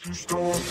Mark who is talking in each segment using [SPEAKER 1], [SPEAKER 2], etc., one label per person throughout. [SPEAKER 1] Two stars.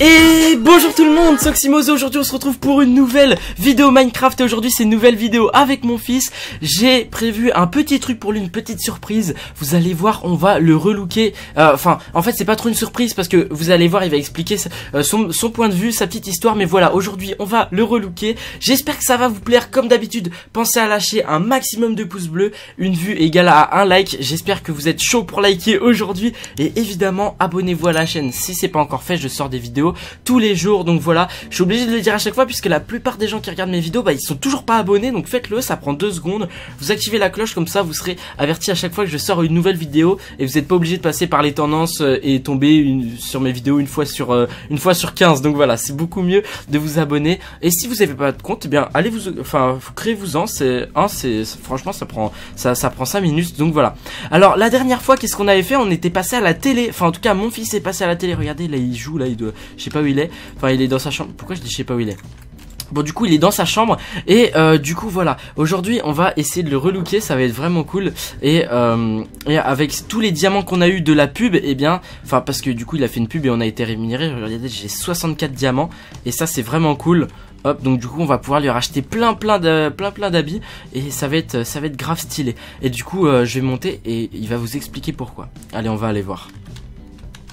[SPEAKER 1] Et bonjour tout le monde, Soximozo aujourd'hui on se retrouve pour une nouvelle vidéo Minecraft et aujourd'hui c'est une nouvelle vidéo avec mon fils. J'ai prévu un petit truc pour lui, une petite surprise, vous allez voir on va le relooker, euh, enfin en fait c'est pas trop une surprise parce que vous allez voir il va expliquer euh, son, point de vue, sa petite histoire, mais voilà aujourd'hui on va le relooker. J'espère que ça va vous plaire, comme d'habitude pensez à lâcher un maximum de pouces bleus, une vue égale à un like, j'espère que vous êtes chaud pour liker aujourd'hui et évidemment abonnez-vous à la chaîne si c'est pas encore fait, je sors des vidéos tous les jours. Donc voilà, je suis obligé de le dire à chaque fois puisque la plupart des gens qui regardent mes vidéos, bah ils sont toujours pas abonnés. Donc faites-le, ça prend deux secondes. Vous activez la cloche comme ça, vous serez averti à chaque fois que je sors une nouvelle vidéo et vous n'êtes pas obligé de passer par les tendances euh, et tomber une, sur mes vidéos une fois sur euh, une fois sur 15. Donc voilà, c'est beaucoup mieux de vous abonner. Et si vous n'avez pas de compte, eh bien allez vous, enfin créez-vous-en. C'est un, c'est franchement ça prend ça ça prend 5 minutes. Donc voilà. Alors la dernière fois, qu'est-ce qu'on avait fait On était passé à la télé. Enfin en tout cas, mon fils est passé à la télé. Regardez, là il joue, là il doit je sais pas où il est. Enfin, il est dans sa chambre. Pourquoi je dis je sais pas où il est Bon du coup il est dans sa chambre et euh, du coup voilà aujourd'hui on va essayer de le relooker ça va être vraiment cool et, euh, et avec tous les diamants qu'on a eu de la pub et eh bien enfin parce que du coup il a fait une pub et on a été rémunéré regardez j'ai 64 diamants et ça c'est vraiment cool Hop, donc du coup on va pouvoir lui racheter plein plein de plein plein d'habits et ça va être ça va être grave stylé. Et du coup euh, je vais monter et il va vous expliquer pourquoi. Allez on va aller voir.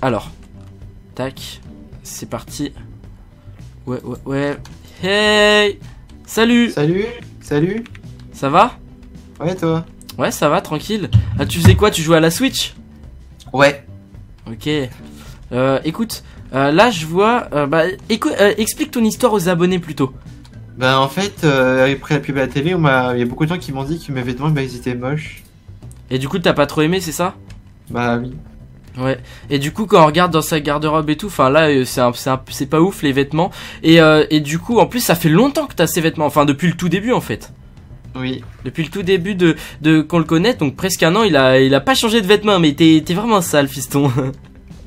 [SPEAKER 1] Alors, tac, c'est parti. Ouais, ouais, ouais. Hey Salut Salut Salut Ça va Ouais, toi Ouais, ça va, tranquille. Ah, tu faisais quoi Tu jouais à la Switch Ouais. Ok. Euh, écoute, euh, là je vois... Euh, bah, écoute, euh, explique ton histoire aux abonnés plutôt. Bah en fait, après la pub à la télé, il y a beaucoup de gens qui m'ont dit que mes vêtements, bah, ils étaient moches. Et du coup, t'as pas trop aimé, c'est ça Bah oui. Ouais. Et du coup, quand on regarde dans sa garde-robe et tout, enfin là, euh, c'est c'est pas ouf les vêtements. Et, euh, et du coup, en plus, ça fait longtemps que t'as ces vêtements. Enfin, depuis le tout début, en fait. Oui. Depuis le tout début de, de qu'on le connaît, donc presque un an, il a, il a pas changé de vêtements. Mais t'es, t'es vraiment sale, fiston.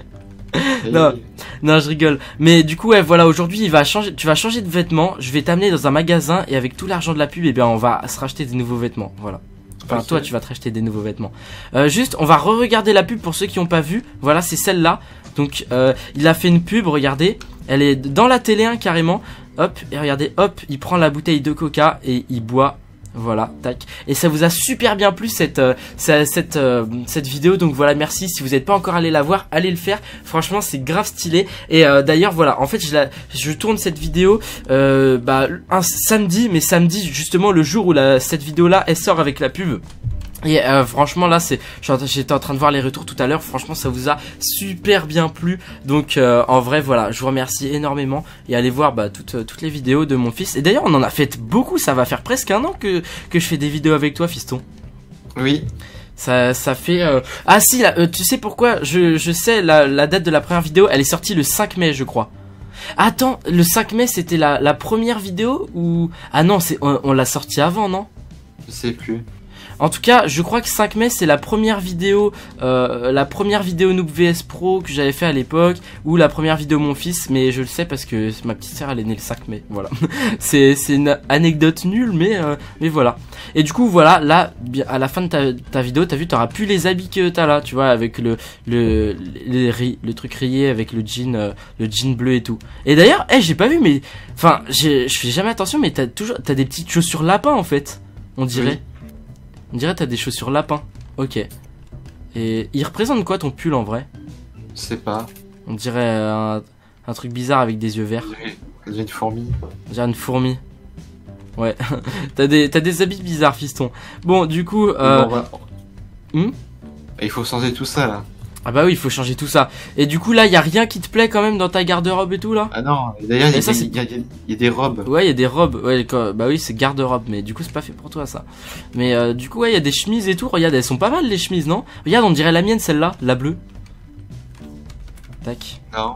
[SPEAKER 1] non, non, je rigole. Mais du coup, ouais, voilà, aujourd'hui, il va changer, tu vas changer de vêtements. Je vais t'amener dans un magasin et avec tout l'argent de la pub, et eh bien, on va se racheter des nouveaux vêtements. Voilà. Enfin, toi, tu vas te racheter des nouveaux vêtements. Euh, juste, on va re-regarder la pub pour ceux qui n'ont pas vu. Voilà, c'est celle-là. Donc, euh, il a fait une pub, regardez. Elle est dans la télé, hein, carrément. Hop, et regardez, hop, il prend la bouteille de coca et il boit voilà, tac. Et ça vous a super bien plu cette, euh, cette, euh, cette, vidéo. Donc voilà, merci. Si vous n'êtes pas encore allé la voir, allez le faire. Franchement, c'est grave stylé. Et euh, d'ailleurs, voilà, en fait, je, je tourne cette vidéo bah, un samedi, mais samedi, justement, le jour où la, cette vidéo-là, elle sort avec la pub. Et euh, franchement là c'est j'étais en train de voir les retours tout à l'heure franchement ça vous a super bien plu donc euh, en vrai voilà je vous remercie énormément et allez voir bah, toutes, euh, toutes les vidéos de mon fils et d'ailleurs on en a fait beaucoup ça va faire presque un an que, que je fais des vidéos avec toi fiston oui ça, ça fait... Ah si, tu sais pourquoi je, je sais, la, la, date de la première vidéo, elle est sortie le 5 mai, je crois. Attends, le 5 mai, c'était la, la première vidéo ou... Ah non, c'est on, l'a sorti avant, non Je sais plus. En tout cas, je crois que 5 mai, c'est la première vidéo, euh, la première vidéo Noob VS Pro que j'avais fait à l'époque, ou la première vidéo mon fils, mais je le sais parce que ma petite sœur, elle est née le 5 mai. Voilà. c'est une anecdote nulle, mais, euh, mais voilà. Et du coup, voilà, là, à la fin de ta, ta vidéo, t'as vu, t'auras plus les habits que t'as là, tu vois, avec le, le, le truc rayé, avec le jean, euh, le jean bleu et tout. Et d'ailleurs, eh, j'ai pas vu, mais, enfin, je fais jamais attention, mais t'as toujours, t'as des petites chaussures lapin en fait, on dirait. On dirait t'as des chaussures lapin. Ok. Et il représente quoi ton pull en vrai Je sais pas. On dirait un, truc bizarre avec des yeux verts. J'ai une fourmi. J'ai une fourmi. Ouais. t'as des, des habits bizarres, fiston. Bon, du coup. Euh... Bon, bah... Hmm il faut changer tout ça là. Ah bah oui, il faut changer tout ça. Et du coup, là, il a rien qui te plaît quand même dans ta garde-robe et tout, là Ah non, d'ailleurs, il y, a des robes. Ouais, il y a des robes. Ouais, bah oui, c'est garde-robe, mais du coup, c'est pas fait pour toi, ça. Mais euh, du coup, ouais, il y a des chemises et tout. Regarde, elles sont pas mal, les chemises, non Regarde, on dirait la mienne, celle-là, la bleue. Tac. Non.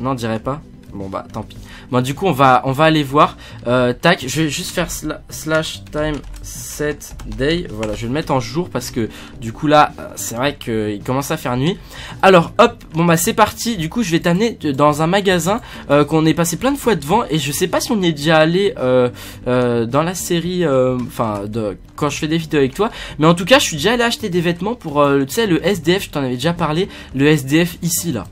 [SPEAKER 1] Non, on dirait pas. Bon bah tant pis. Bon du coup on va on va aller voir. Euh, tac, je vais juste faire slash time set day. Voilà, je vais le mettre en jour parce que du coup là c'est vrai qu'il commence à faire nuit. Alors hop, bon bah c'est parti. Du coup je vais t'amener dans un magasin euh, qu'on est passé plein de fois devant et je sais pas si on est déjà allé euh, dans la série, enfin quand je fais des vidéos avec toi. Mais en tout cas je suis déjà allé acheter des vêtements pour tu sais le SDF, je t'en avais déjà parlé, le SDF ici là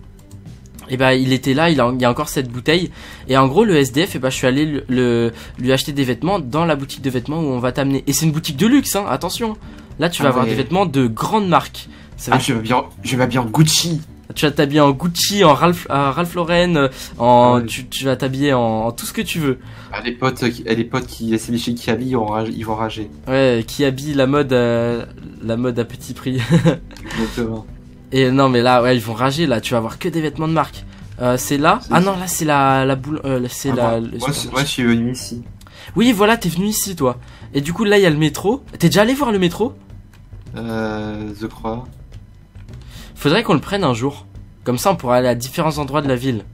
[SPEAKER 1] et eh ben bah, il était là, il, a, y a encore cette bouteille. Et en gros, le SDF, et eh ben, je suis allé le, lui acheter des vêtements dans la boutique de vêtements où on va t'amener. Et c'est une boutique de luxe, hein, attention. Là, tu ah vas avoir des vêtements de grande marque. ah, je vais m'habiller en Gucci. Tu vas t'habiller en Gucci, en Ralph, euh, Ralph Lauren, euh, en, ah tu, vas t'habiller en, tout ce que tu veux. Ah, les potes, euh, les potes qui laissent les qui habillent, ils vont rager. Ouais, qui habillent la mode, la mode à petit prix. Exactement. Et non, mais là, ouais, ils vont rager. Là, tu vas avoir que des vêtements de marque. Euh, c'est là. Ah non, là, c'est la, la boule. Euh, c'est ah la. Bah, moi, je, suis venu ici. Oui, voilà, t'es venu ici, toi. Et du coup, là, il y a le métro. T'es déjà allé voir le métro Euh. Je crois. Faudrait qu'on le prenne un jour. Comme ça, on pourra aller à différents endroits de la ville.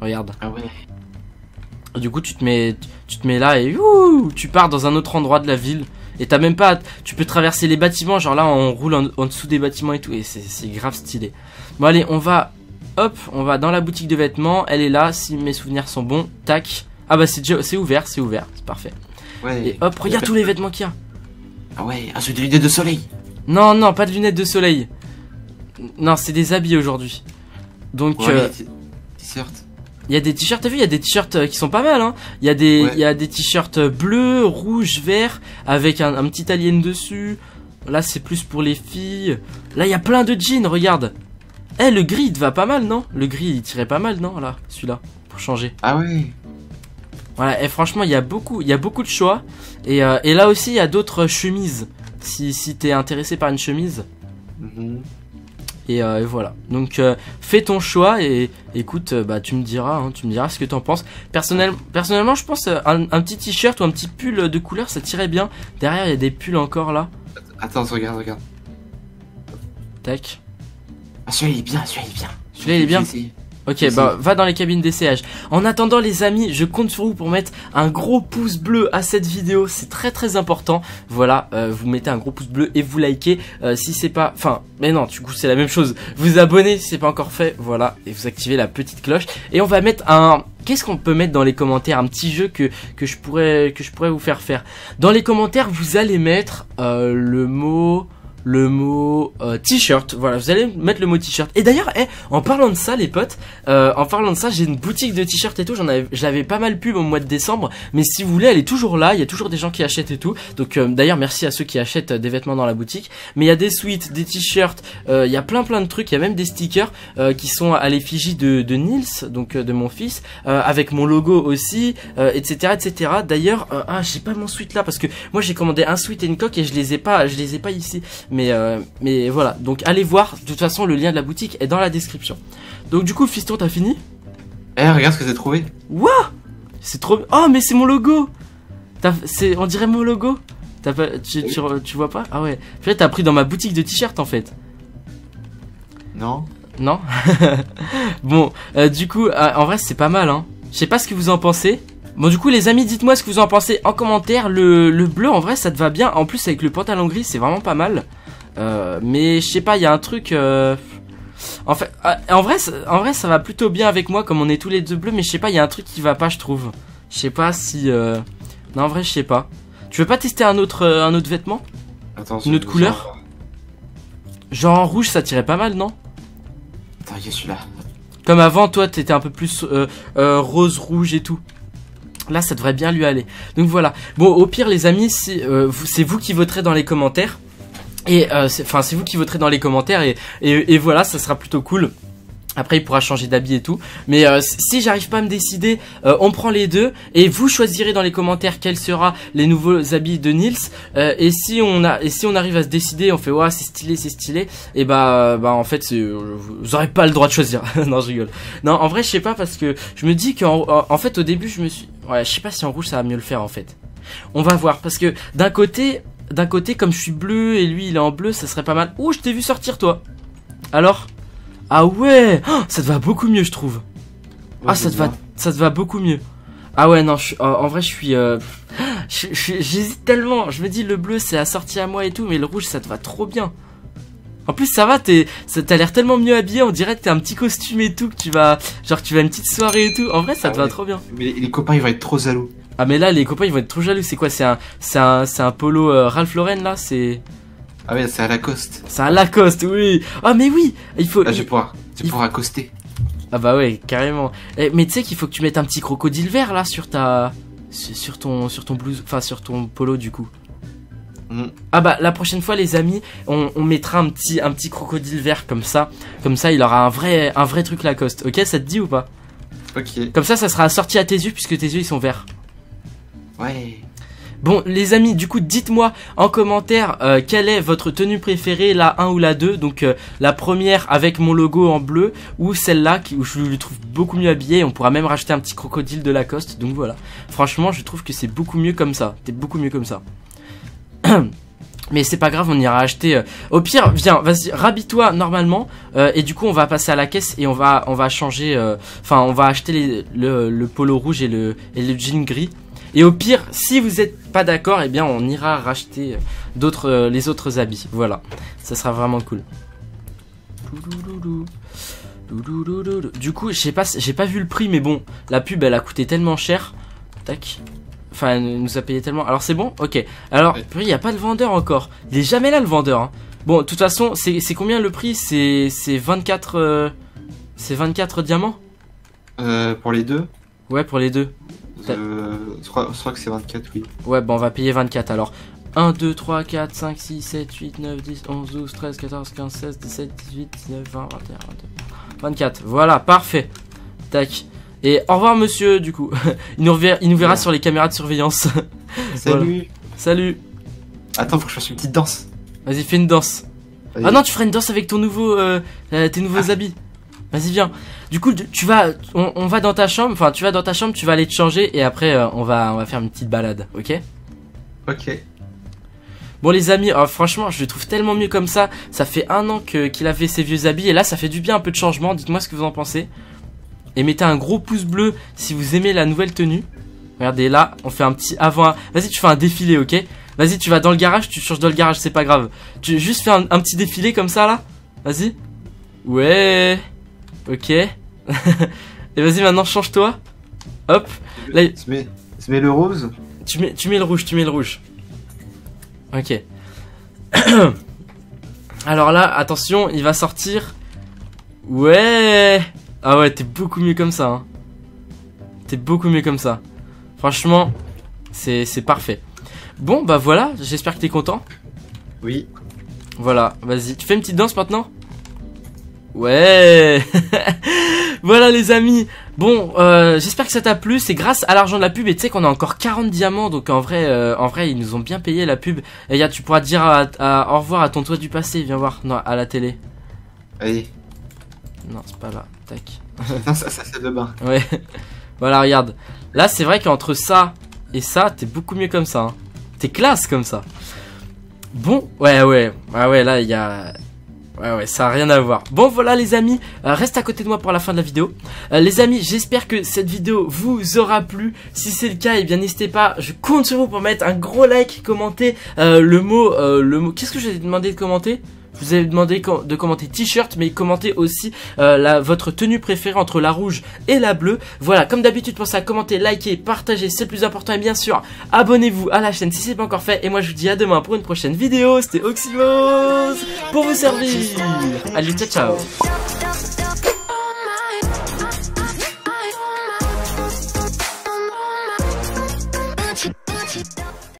[SPEAKER 1] Regarde. Ah ouais. Du coup, tu te mets, tu te mets là et ouh, tu pars dans un autre endroit de la ville. Et t'as même pas. Tu peux traverser les bâtiments, genre là on roule en, dessous des bâtiments et tout, et c'est grave stylé. Bon, allez, on va. Hop, on va dans la boutique de vêtements, elle est là, si mes souvenirs sont bons, tac. Ah bah c'est ouvert, c'est ouvert, c'est parfait. et hop, regarde tous les vêtements qu'il y a. Ah ouais, ah c'est des lunettes de soleil. Non, non, pas de lunettes de soleil. Non, c'est des habits aujourd'hui. Donc. Ouais, il y a des t-shirts, t'as vu, il y a des t-shirts euh, qui sont pas mal. Hein. Il y a des, des t-shirts euh, bleus, rouges, verts, avec un, petit alien dessus. Là, c'est plus pour les filles. Là, il y a plein de jeans, regarde. Eh, le gris, il te va pas mal, non Le gris, il tirait pas mal, non Là, celui-là, pour changer. Ah oui Ouais, et franchement, il y a beaucoup, il y beaucoup de choix. Euh, et, là aussi, il y a d'autres chemises. Si, si t'es intéressé par une chemise. Mm euh, et, voilà. Donc euh, fais ton choix et écoute, euh, bah tu me diras, hein, tu me diras ce que t'en penses. Personnel, personnellement, je pense un, petit t-shirt ou un petit pull de couleur, ça tirait bien. Derrière, il y a des pulls encore là. Attends, regarde, regarde. Tac. Ah, celui-là il est bien, celui-là il est bien. Celui-là il est bien. Ok, bah va dans les cabines d'essayage. En attendant les amis, je compte sur vous pour mettre un gros pouce bleu à cette vidéo, c'est très très important. Voilà, euh, vous mettez un gros pouce bleu et vous likez euh, si c'est pas... Enfin, mais non, du coup c'est la même chose. Vous abonnez si c'est pas encore fait, voilà, et vous activez la petite cloche. Et on va mettre un... Qu'est-ce qu'on peut mettre dans les commentaires Un petit jeu que, que, je pourrais, que je pourrais vous faire faire. Dans les commentaires, vous allez mettre euh, le mot le mot euh, t-shirt. Voilà, vous allez mettre le mot t-shirt. Et d'ailleurs, eh, en parlant de ça, les potes, euh, en parlant de ça, j'ai une boutique de t-shirts et tout. J'en avais, j'avais pas mal pub au mois de décembre, mais si vous voulez, elle est toujours là. Il y a toujours des gens qui achètent et tout. Donc euh, d'ailleurs, merci à ceux qui achètent euh, des vêtements dans la boutique. Mais il y a des suites, des t-shirts, il y a plein plein de trucs. Il y a même des stickers qui sont à l'effigie de, de Nils, donc de mon fils, avec mon logo aussi, etc., etc. D'ailleurs, ah, j'ai pas mon suite là parce que moi j'ai commandé un suite et une coque et je les ai pas, je les ai pas ici. Mais, euh, mais voilà, donc allez voir, de toute façon le lien de la boutique est dans la description. Donc du coup, fiston, t'as fini Eh, regarde ce que j'ai trouvé. Waouh C'est trop... Oh, mais c'est mon logo c'est, On dirait mon logo tu, vois pas Ah ouais. Peut-être t'as pris dans ma boutique de t-shirt en fait. Non. Non Bon, euh, du coup, euh, en vrai, c'est pas mal, hein. Je sais pas ce que vous en pensez. Bon du coup les amis dites-moi ce que vous en pensez en commentaire, le, bleu en vrai ça te va bien, en plus avec le pantalon gris c'est vraiment pas mal. Euh, mais je sais pas, il y a un truc. Euh, en fait, ah, en vrai, en vrai, ça va plutôt bien avec moi comme on est tous les deux bleus. Mais je sais pas, il y a un truc qui va pas, je trouve. Je sais pas si. Euh, non, en vrai, je sais pas. Tu veux pas tester un autre, un autre vêtement Une autre couleur Genre en rouge, ça tirait pas mal, non Attends, il y a celui-là. Comme avant, toi, t'étais un peu plus rose, rouge et tout. Là, ça devrait bien lui aller. Donc voilà. Bon, au pire, les amis, c'est vous qui voterez dans les commentaires. Et euh, enfin, c'est vous qui voterez dans les commentaires et, et, voilà, ça sera plutôt cool. Après, il pourra changer d'habit et tout. Mais euh, si j'arrive pas à me décider, euh, on prend les deux et vous choisirez dans les commentaires quels sera les nouveaux habits de Nils. et si on a, et si on arrive à se décider, on fait ouais c'est stylé, c'est stylé. Et bah, bah en fait, vous aurez pas le droit de choisir. non, je rigole. Non, en vrai, je sais pas parce que je me dis qu'en en fait au début, je me suis, ouais, je sais pas si en rouge ça va mieux le faire en fait. On va voir parce que d'un côté, d'un côté, comme je suis bleu et lui il est en bleu, ça serait pas mal. Ouh, je t'ai vu sortir toi. Alors Ah ouais oh, Ça te va beaucoup mieux, je trouve. ah, ça te, va, ça te va beaucoup mieux. Ah ouais, non, en vrai, euh, je suis... J'hésite tellement. Je me dis, le bleu, c'est assorti à moi et tout, mais le rouge, ça te va trop bien. En plus, ça va, t'as l'air tellement mieux habillé, on dirait que t'es un petit costume et tout, que tu vas... Genre, tu vas à une petite soirée et tout. En vrai, ça ah te va trop bien. Mais les, les copains, ils vont être trop jaloux. Ah mais là les copains ils vont être trop jaloux, c'est quoi C'est un, c'est un, un polo euh, Ralph Lauren là C'est... Ah ouais c'est un Lacoste. C'est un Lacoste, oui Ah mais oui Il faut... Là ah, je vais pouvoir, accoster. Ah bah ouais, carrément. Eh, mais tu sais qu'il faut que tu mettes un petit crocodile vert là sur ta... Sur ton, sur ton blouse, enfin sur ton polo du coup. Mm. Ah bah la prochaine fois les amis, on, mettra un petit un petit crocodile vert comme ça, comme ça il aura un vrai un vrai truc Lacoste. Ok, ça te dit ou pas Ok. Comme ça, ça sera sorti à tes yeux puisque tes yeux ils sont verts. Ouais. Bon, les amis, du coup, dites-moi en commentaire euh, quelle est votre tenue préférée, la 1 ou la 2. Donc, euh, la première avec mon logo en bleu ou celle-là où je le trouve beaucoup mieux habillé. On pourra même racheter un petit crocodile de la Lacoste. Donc, voilà. Franchement, je trouve que c'est beaucoup mieux comme ça. T'es beaucoup mieux comme ça. Mais c'est pas grave, on ira acheter. Euh, au pire, viens, vas-y, toi normalement. et du coup, on va passer à la caisse et on va, on va changer. Enfin, on va acheter le, polo rouge et le, et le jean gris. Et au pire, si vous n'êtes pas d'accord, eh bien on ira racheter euh, d'autres, euh, les autres habits. Voilà, ça sera vraiment cool. Du coup, j'ai pas, j'ai pas vu le prix, mais bon, la pub elle a coûté tellement cher. Tac. Enfin, elle nous a payé tellement. Alors c'est bon Ok. Alors, il n'y a pas de vendeur encore. Il est jamais là le vendeur. Hein. Bon, de toute façon, c'est combien le prix C'est 24. c'est 24 euh, diamants Pour les deux Ouais, pour les deux je, crois, que c'est 24, oui. Ouais, bon, on va payer 24 alors. 1, 2, 3, 4, 5, 6, 7, 8, 9, 10, 11, 12, 13, 14, 15, 16, 17, 18, 19, 20, 21, 22, 24. Voilà, parfait. Tac. Et au revoir, monsieur, du coup. Il nous, Il nous verra sur les caméras de surveillance. Salut. Salut. Attends, faut que je fasse une petite danse. Vas-y, fais une danse. Ah non, tu feras une danse avec ton nouveau, euh, euh tes nouveaux ah. habits. Vas-y, viens. Du coup, tu vas, on, va dans ta chambre. Enfin, tu vas dans ta chambre, tu vas aller te changer et après, euh, on va, on va faire une petite balade, ok Ok. Bon les amis, oh, franchement, je le trouve tellement mieux comme ça. Ça fait un an qu'il avait ses vieux habits et là, ça fait du bien un peu de changement. Dites-moi ce que vous en pensez. Et mettez un gros pouce bleu si vous aimez la nouvelle tenue. Regardez là, on fait un petit avant. Vas-y, tu fais un défilé, ok Vas-y, tu vas dans le garage, tu changes dans le garage, c'est pas grave. Tu juste fais un, un petit défilé comme ça là. Vas-y. Ouais. Ok. et vas-y, maintenant, change-toi. Hop. Là, Tu mets, le rose tu, mets, tu mets le rouge, tu mets le rouge. Ok. Alors là, attention, il va sortir. Ouais. Ah ouais, t'es beaucoup mieux comme ça. Hein. T'es beaucoup mieux comme ça. Franchement, c'est c'est parfait. Bon, bah voilà, j'espère que t'es content. Oui. Voilà, vas-y. Tu fais une petite danse maintenant Ouais Voilà les amis Bon, euh, j'espère que ça t'a plu, c'est grâce à l'argent de la pub et tu sais qu'on a encore 40 diamants donc en vrai euh, en vrai ils nous ont bien payé la pub. Et ya tu pourras dire à, au revoir à ton toit du passé, viens voir à la télé. Allez. Non, c'est pas là. Tac. non, ça, ça c'est de Ouais. voilà, regarde. Là, c'est vrai qu'entre ça et ça, t'es beaucoup mieux comme ça. Hein. T'es classe comme ça. Bon, ouais, ouais. Ouais, ah ouais, là, il y a... Ouais ouais ça a rien à voir Bon voilà les amis euh, reste à côté de moi pour la fin de la vidéo euh, Les amis j'espère que cette vidéo vous aura plu Si c'est le cas et eh bien n'hésitez pas Je compte sur vous pour mettre un gros like Commenter euh, le mot le mot Qu'est-ce que j'ai demandé de commenter vous avez demandé de commenter t-shirt, mais commentez aussi euh, la, votre tenue préférée entre la rouge et la bleue. Voilà, comme d'habitude, pensez à commenter, liker, partager, c'est le plus important. Et bien sûr, abonnez-vous à la chaîne si c'est pas encore fait. Et moi, je vous dis à demain pour une prochaine vidéo. C'était Oxymos pour vous servir. Allez, ciao, ciao.